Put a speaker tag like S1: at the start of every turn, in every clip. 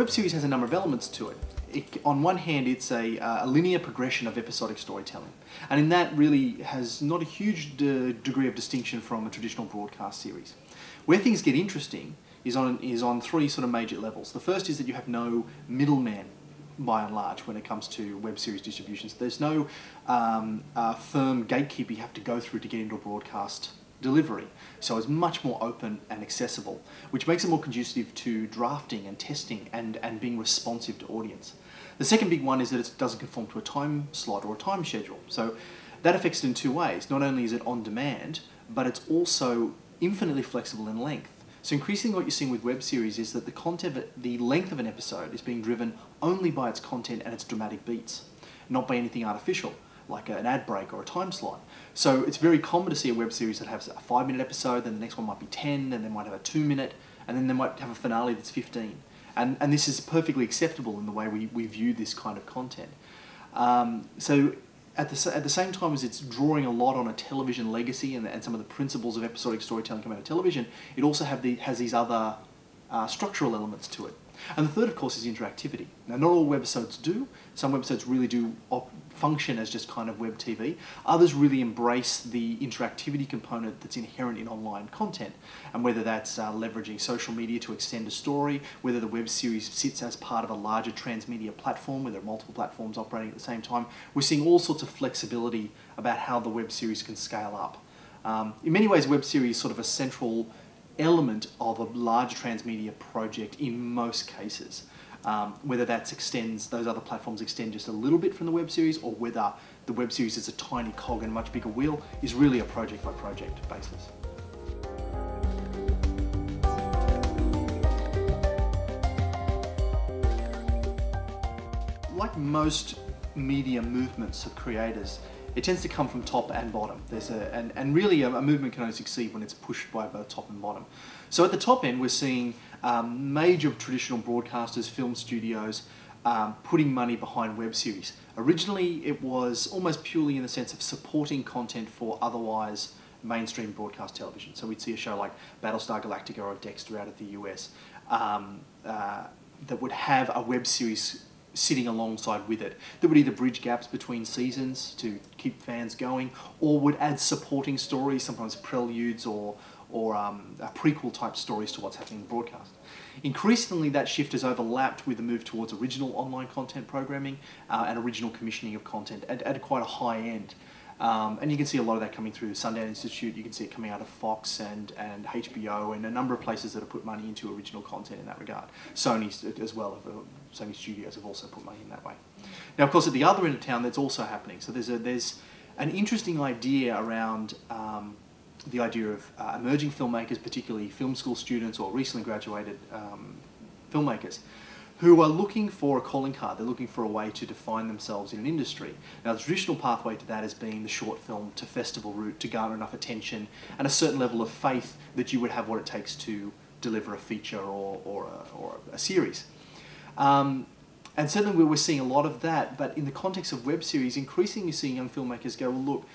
S1: web series has a number of elements to it. it on one hand, it's a, uh, a, linear progression of episodic storytelling, and in that really has not a huge de degree of distinction from a traditional broadcast series. Where things get interesting is on is on three sort of major levels. The first is that you have no middleman by and large when it comes to web series distributions. There's no um, uh, firm gatekeeper you have to go through to get into a broadcast delivery. So it's much more open and accessible, which makes it more conducive to drafting and testing and, and being responsive to audience. The second big one is that it doesn't conform to a time slot or a time schedule. So that affects it in two ways. Not only is it on demand, but it's also infinitely flexible in length. So increasingly what you're seeing with web series is that the content, the length of an episode is being driven only by its content and its dramatic beats, not by anything artificial like an ad break or a time slot. So it's very common to see a web series that has a five minute episode, then the next one might be 10, then they might have a two minute, and then they might have a finale that's 15. And, and this is perfectly acceptable in the way we, we view this kind of content. Um, so at the, at the same time as it's drawing a lot on a television legacy and, and some of the principles of episodic storytelling come out of television, it also have the, has these other uh, structural elements to it. And the third, of course, is interactivity. Now, not all webisodes do. Some webisodes really do function as just kind of web TV. Others really embrace the interactivity component that's inherent in online content. And whether that's uh, leveraging social media to extend a story, whether the web series sits as part of a larger transmedia platform where there are multiple platforms operating at the same time, we're seeing all sorts of flexibility about how the web series can scale up. Um, in many ways, web series is sort of a central element of a large transmedia project in most cases. Um, whether that extends, those other platforms extend just a little bit from the web series, or whether the web series is a tiny cog in a much bigger wheel, is really a project by project basis. Like most media movements of creators, it tends to come from top and bottom. There's a, and, and really a, a, movement can only succeed when it's pushed by both top and bottom. So at the top end, we're seeing um, major traditional broadcasters, film studios, um, putting money behind web series. Originally, it was almost purely in the sense of supporting content for otherwise mainstream broadcast television. So we'd see a show like Battlestar Galactica or Dexter out of the US um, uh, that would have a web series sitting alongside with it that would either bridge gaps between seasons to keep fans going or would add supporting stories, sometimes preludes or, or um, prequel type stories to what's happening in broadcast. Increasingly, that shift has overlapped with the move towards original online content programming uh, and original commissioning of content at, at quite a high end. Um, and you can see a lot of that coming through the Sundance Institute. You can see it coming out of Fox and, and HBO and a number of places that have put money into original content in that regard. Sony as well, uh, Sony Studios have also put money in that way. Now, of course, at the other end of town, that's also happening. So there's a, there's an interesting idea around um, the idea of uh, emerging filmmakers, particularly film school students or recently graduated um, filmmakers, who are looking for a calling card. They're looking for a way to define themselves in an industry. Now, the traditional pathway to that has been the short film to festival route to garner enough attention and a certain level of faith that you would have what it takes to deliver a feature or, or, a, or a series. Um, and certainly we're seeing a lot of that, but in the context of web series, increasingly seeing young filmmakers go, well, look,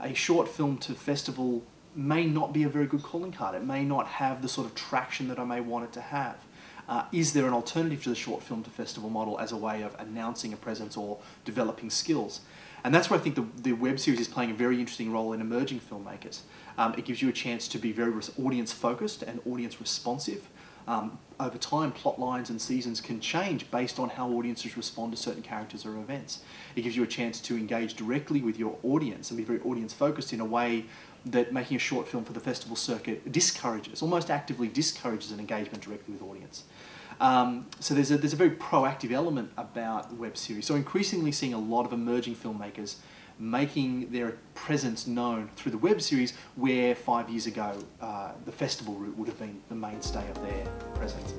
S1: a short film to festival may not be a very good calling card. It may not have the sort of traction that I may want it to have. Uh, is there an alternative to the short film to festival model as a way of announcing a presence or developing skills? And that's where I think the, the web series is playing a very interesting role in emerging filmmakers. Um, it gives you a chance to be very audience focused and audience responsive. Um, over time, plot lines and seasons can change based on how audiences respond to certain characters or events. It gives you a chance to engage directly with your audience and be very audience focused in a way that making a short film for the festival circuit discourages, almost actively discourages an engagement directly with audience. Um, so there's a, there's a very proactive element about web series. So increasingly seeing a lot of emerging filmmakers making their presence known through the web series where five years ago uh, the festival route would have been the mainstay of their presence.